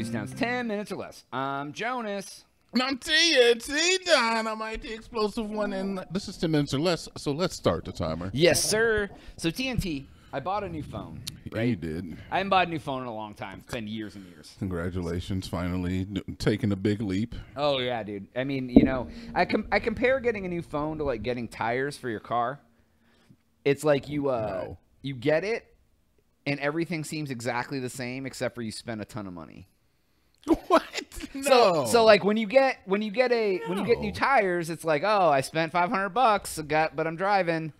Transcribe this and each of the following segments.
Crazy Towns 10 minutes or less. I'm Jonas. And I'm TNT Dinomight, the explosive one, and this is 10 minutes or less, so let's start the timer. Yes, sir. So TNT, I bought a new phone. Yeah, you did. I haven't bought a new phone in a long time. It's been years and years. Congratulations, finally taking a big leap. Oh yeah, dude. I mean, you know, I com- I compare getting a new phone to like getting tires for your car. It's like you uh No. you get it and everything seems exactly the same except for you spend a ton of money. What? No. So so like when you get when you get a when you get new tires, it's like, "Oh, I spent 500 bucks, got but I'm driving."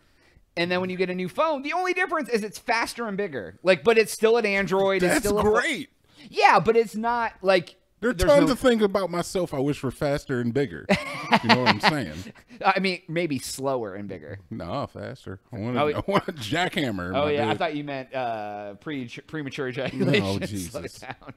And then when you get a new phone, the only difference is it's faster and bigger. Like but it's still an Android, it's That's still a- great. yeah, but it's not like There are there's tons no- of things about myself I wish were faster and bigger. you know what I'm saying? I mean, maybe slower and bigger. No, faster. I want, Oh, a, I want a jackhammer. Oh yeah, I thought you meant uh, pre premature ejaculation. Slow Jesus. down.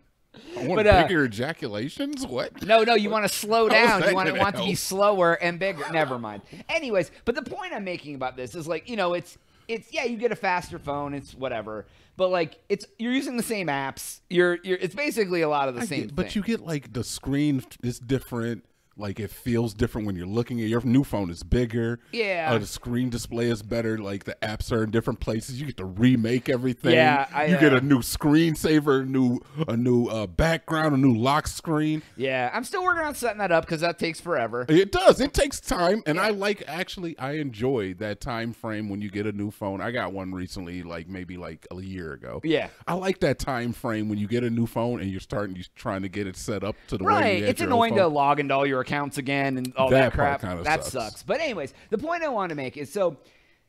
I want but, uh, bigger ejaculations. What? No, no, you want to slow down. You want gonna want to be slower and bigger. Never mind. Anyways, but the point I'm making about this is like, you know, it's it's yeah, you get a faster phone, it's whatever. But like it's you're using the same apps. You're you're it's basically a lot of the I same get- but you get like the screen is different. Like it feels different when you're looking at your new phone is bigger. Yeah. Uh, the screen display is better. Like the apps are in different places. You get to remake everything. Yeah, I, you get uh, a new screensaver, a new a new uh, background, a new lock screen. yeah, I'm still working on setting that up because that takes forever. It does. It takes time, and I like actually. I enjoy that time frame when you get a new phone. I got one recently, like maybe like a year ago. Yeah. I like that time frame when you get a new phone and you're starting, you're trying to get it set up to the way. Right. It's annoying to log into all your accounts again and all That that, crap. that sucks. sucks. But anyways, the point I want to make is so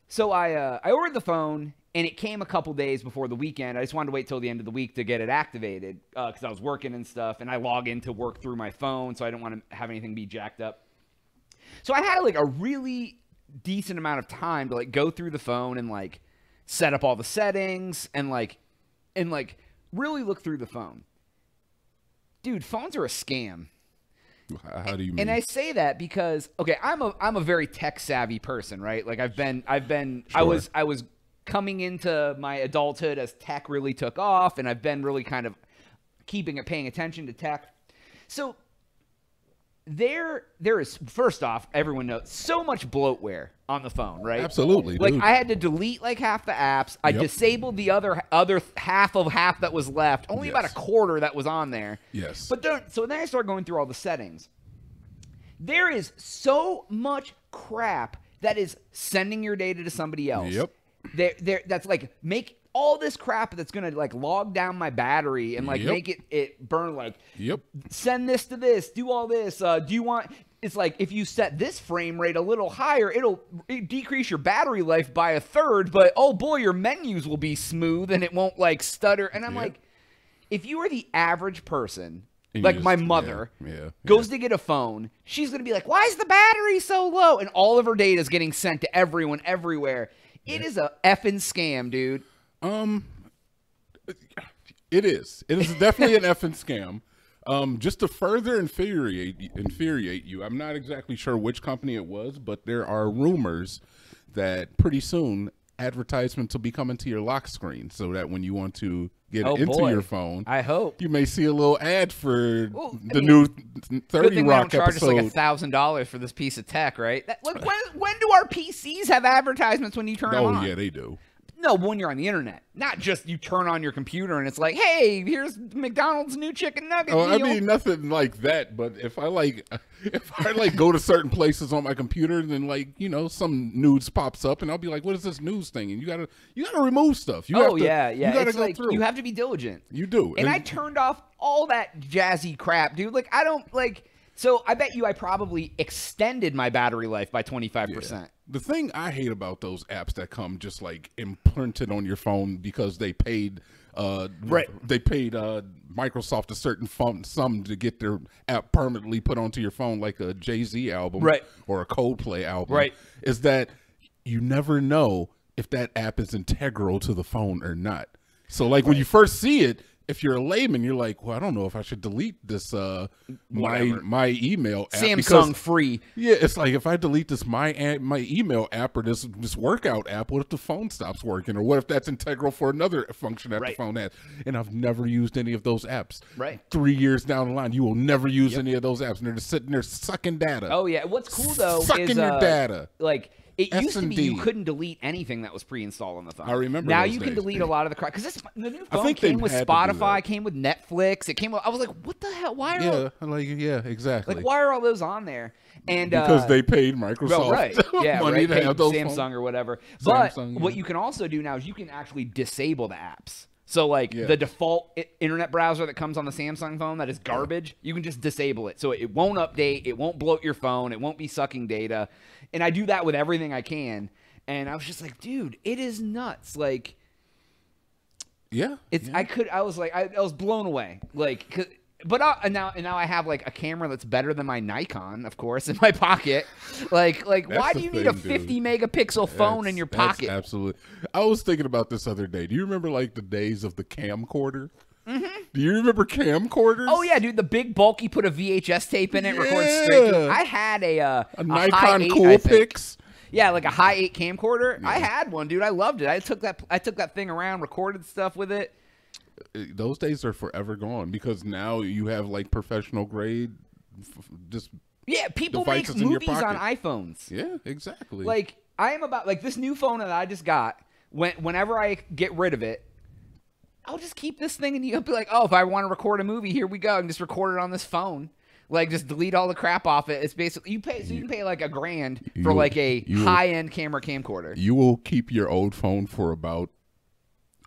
so I uh, I ordered the phone and it came a couple days before the weekend. I just wanted to wait till the end of the week to get it activated because I was working and stuff, and I log in to work through my phone, so I didn't want to have anything be jacked up. So I had like a really decent amount of time to like go through the phone and like set up all the settings and like and like really look through the phone. Dude, phones are a scam. How do you mean? And I say that because okay, I'm a I'm a very tech savvy person, right? Like I've been I've been I was I was coming into my adulthood as tech really took off and I've been really kind of keeping it paying attention to tech. So there there is first off, everyone knows so much bloatware on the phone, right? Absolutely, Like dude. I had to delete like half the apps. I Yep. disabled the other other half of half that was left. Only about a quarter that was on there. Yes. But then, so then I started going through all the settings. There is so much crap that is sending your data to somebody else. Yep. There, there. That's like make all this crap that's gonna like log down my battery and like Yep. make it it burn like Yep. send this to this, do all this. Uh, do you want? It's like if you set this frame rate a little higher, it'll it decrease your battery life by a third. But oh boy, your menus will be smooth and it won't like stutter. And I'm Yep. like, if you are the average person, like just- my mother, yeah, goes to get a phone, she's gonna be like, "Why is the battery so low?" And all of her data is getting sent to everyone everywhere. It is a effing scam, dude. Um, it is. It is definitely an effing scam. Um, just to further infuriate infuriate you, I'm not exactly sure which company it was, but there are rumors that pretty soon advertisements will be coming to your lock screen, so that when you want to get Oh, into boy. your phone, I hope. you may see a little ad for I the mean, new Thirty Rock charge episode. us like a thousand dollars for this piece of tech, right? That, like, when when do our PCs have advertisements when you turn them oh yeah, they do. No, when you're on the internet, not just you turn on your computer and it's like, hey, here's McDonald's new chicken nugget Oh, I mean nothing like that. But if I like, if I like go to certain places on my computer, then like you know some news pops up, and I'll be like, "What is this news thing?" And you gotta you gotta remove stuff. You oh have to, yeah, yeah. You gotta it's go like through. you have to be diligent. You do. And I turned off all that jazzy crap, dude. Like I don't like. So I bet you I probably extended my battery life by twenty five percent. The thing I hate about those apps that come just like imprinted on your phone because they paid, uh, Right. They paid uh, Microsoft a certain fun, sum to get their app permanently put onto your phone, like a Jay Z album, Right. or a Coldplay album, Right. Is that you never know if that app is integral to the phone or not. So, like when you first see it, if you're a layman, you're like, well, I don't know if I should delete this uh my Whatever. my email app Samsung because free. yeah, it's like if I delete this my my email app or this this workout app, what if the phone stops working, or what if that's integral for another function that Right. the phone has? And I've never used any of those apps. Right. Three years down the line, you will never use any of those apps, and they're just sitting there sucking data. Oh yeah, what's cool though Sucking is your uh, data. Like it used to be you couldn't delete anything that was pre-installed on the phone. I remember Now you can delete a lot of the crap because this the new I phone think came with had to do Spotify, came with Netflix. It came. With, I was like, what the hell? Why are all, yeah, like yeah, exactly. like why are all those on there? And because uh, they paid Microsoft Well, right. Yeah, money right. to Paid have those Samsung phones. or whatever. But Samsung, what you can also do now is you can actually disable the apps. So like the default internet browser that comes on the Samsung phone that is garbage, you can just disable it. So it won't update, it won't bloat your phone, it won't be sucking data. And I do that with everything I can. And I was just like, dude, it is nuts. Like Yeah, it's yeah. I could I was like I, I was blown away. Like 'cause- but I, and now and now I have like a camera that's better than my Nikon, of course, in my pocket. Like like That's why do you need a thing, dude. 50 megapixel phone in your pocket? Absolutely. I was thinking about this other day. Do you remember like the days of the camcorder? Mm-hmm. Do you remember camcorders? Oh yeah, dude, the big bulky put a VHS tape in it, records straight. I had a uh, a high Nikon eight, I Cool think. Yeah, like a high eight camcorder. I had one, dude. I loved it. I took that I took that thing around, recorded stuff with it. Those days are forever gone because now you have like professional grade. Just Yeah, people make Devices in your movies on iPhones. yeah, exactly. Like I am about like this new phone that I just got. When whenever I get rid of it, I'll just keep this thing and you'll be like, oh, if I want to record a movie, here we go, and just record it on this phone. Like just delete all the crap off it. It's basically you pay so you can pay like a grand for You- like a high end camera camcorder. you will keep your old phone for about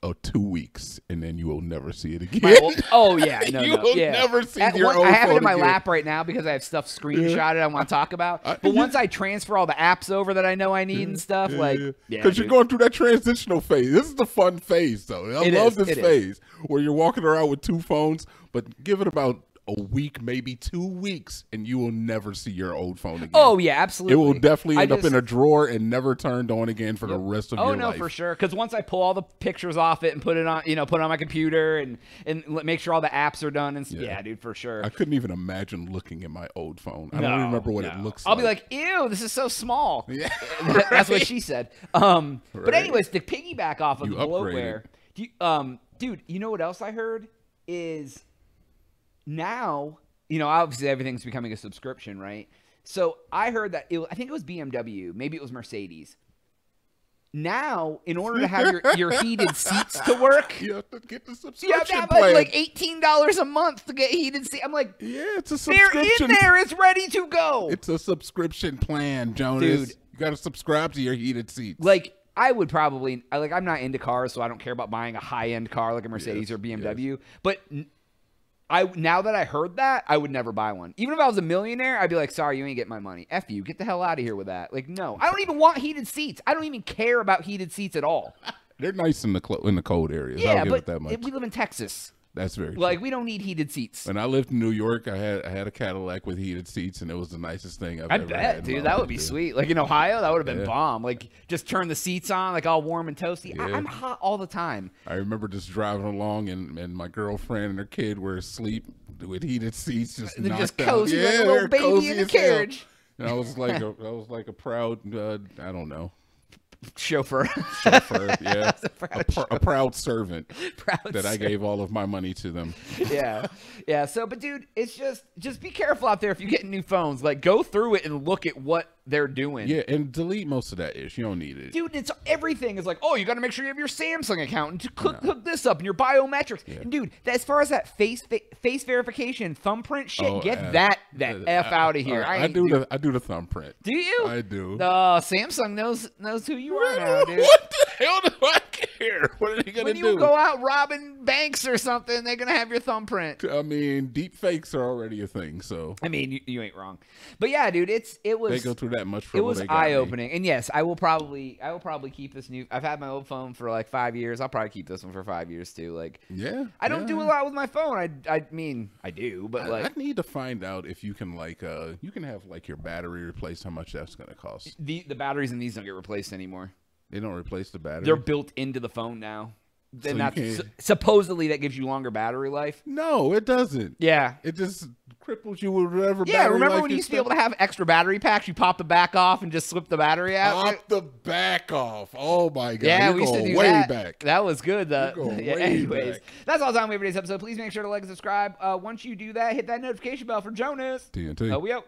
oh two weeks, and then you will never see it again. Old- oh yeah, no, You no, will yeah. never see At your one- old I have it in my again. lap right now because I have stuff screenshotted I want to talk about. I- But once I transfer all the apps over that I know I need and stuff, like yeah, because you're going through that transitional phase. This is the fun phase, though. I It love is, this it is. phase where you're walking around with two phones, but give it about a week, maybe two weeks, and you will never see your old phone again. Oh yeah, absolutely. it will definitely end up in a drawer and never turned on again for the rest of Oh your no, life. for sure. Because once I pull all the pictures off it and put it on, you know, put it on my computer and and make sure all the apps are done and s- yeah, dude, for sure. I couldn't even imagine looking at my old phone. I don't No, remember what no. it looks like. I'll like. be like, ew, this is so small. Yeah. That's what she said. Um, but anyways, to piggyback off of You the bloatware, you, um, dude, you know what else I heard is now, you know, obviously everything's becoming a subscription, right? So I heard that it, I think it was BMW, maybe it was Mercedes. Now, in order to have your, your heated seats to work, you have to get the you have to subscription have plan. like, like eighteen dollars a month to get heated seats. I'm like, yeah, it's a subscription. they're in there. It's ready to go. It's a subscription plan, Jonas. Dude. you got to subscribe to your heated seats. like I would probably I like I'm not into cars, so I don't care about buying a high end car like a Mercedes Yes, or BMW. But n- I now that I heard that, I would never buy one. Even if I was a millionaire, I'd be like, "Sorry, you ain't getting my money. F you. Get the hell out of here with that." Like, no, I don't even want heated seats. I don't even care about heated seats at all. They're nice in the clo- in the cold areas. yeah, but it that much. we live in Texas. That's very true. Like, we don't need heated seats. When I lived in New York, I had I had a Cadillac with heated seats, and it was the nicest thing I've I ever had. bet, dude. That would be dude. sweet. Like in Ohio, that would have been Yeah. bomb. Like just turn the seats on, like all warm and toasty. I- Yeah. I'm hot all the time. I remember just driving along, and, and my girlfriend and her kid were asleep with heated seats, just They're just knocked out. cozy like a little baby in hell. carriage. And I was like, a, I was like a proud, uh, I don't know, Chauffeur. chauffeur, yeah, a proud a, pr- a proud servant Proud that I gave all of my money to them. yeah yeah so but dude it's just just be careful out there if you get new phones like go through it and look at what they're doing Yeah, and delete most of that ish. You don't need it. Dude, it's everything is like, oh, you got to make sure you have your Samsung account and to hook, hook this up and your biometrics. And dude, that, as far as that face fa- face verification, thumbprint shit, Oh, get uh, that that uh, f I- out of here. I, I, I do do- the I do the thumbprint. Do you? I do. Uh, Samsung knows knows who you are now, dude. what the hell do I care? What are they gonna do? When you go out robbing banks or something, they're gonna have your thumbprint. I mean, deep fakes are already a thing, so I mean, you, you ain't wrong. But yeah, dude, it's it was they go through that much it was they got me. eye opening. And yes, I will probably I will probably keep this new. I've had my old phone for like five years. I'll probably keep this one for five years too. Like Yeah, I don't do a lot with my phone. I I mean I do, but I, like I need to find out if you can like uh you can have like your battery replaced. How much that's gonna cost? the the batteries in these don't get replaced anymore. They don't replace the battery. They're built into the phone now. then you that's su- supposedly that gives you longer battery life. No, it doesn't. Yeah. It just cripples you with whatever. Yeah, remember when you used to be able to have extra battery packs? You pop the back off and just slip the battery out. Pop the back off. Oh my god. yeah, You're we used to do way that. back. That was good. The, You're yeah, anyways, back. that's all time we have for today's episode. Please make sure to like and subscribe. Uh, once you do that, hit that notification bell for Jonas. TNT. Uh, we out.